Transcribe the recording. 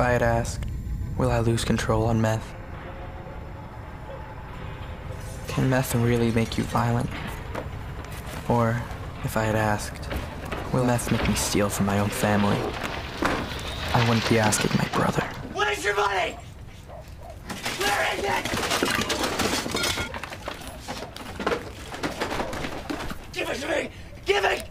If I had asked, will I lose control on meth? Can meth really make you violent? Or, if I had asked, will meth make me steal from my own family? I wouldn't be asking my brother. Where's your money? Where is it? Give it to me! Give it!